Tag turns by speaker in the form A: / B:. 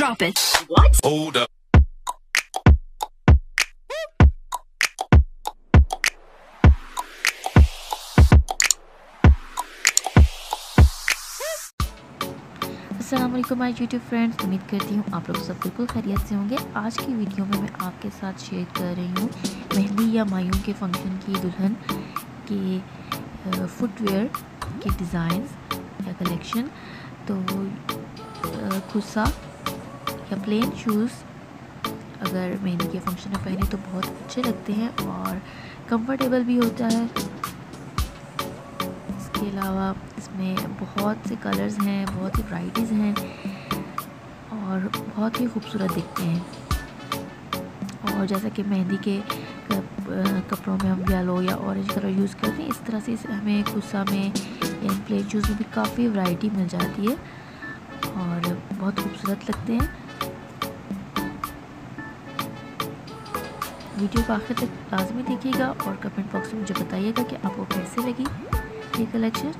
A: Drop it. What?
B: Hold up.
C: Aslam my YouTube friends उम्मीद करती हूँ आप लोग सब बिल्कुल खैरियत से होंगे आज की वीडियो में मैं आपके साथ शेयर कर रही हूँ मेहंदी या मायूं के फ़ंक्शन की दुल्हन के फुटवेयर के डिज़ाइंस या कलेक्शन तो खुसा या प्लेन शूज़ अगर मेहंदी के फ़ंक्शन में पहने तो बहुत अच्छे लगते हैं और कंफर्टेबल भी होता है। इसके अलावा इसमें बहुत से कलर्स हैं, बहुत ही वराइटीज़ हैं और बहुत ही खूबसूरत दिखते हैं। और जैसा कि मेहंदी के कपड़ों में हम येलो या ऑरेंज कलर यूज़ करते हैं, इस तरह से हमें गुस्सा में या प्लेन शूज़ में भी काफ़ी वैरायटी मिल जाती है और बहुत खूबसूरत लगते हैं। वीडियो को आखिर तक लाजमी देखिएगा और कमेंट बॉक्स में मुझे बताइएगा कि आपको कैसे लगी। ये कलेक्शन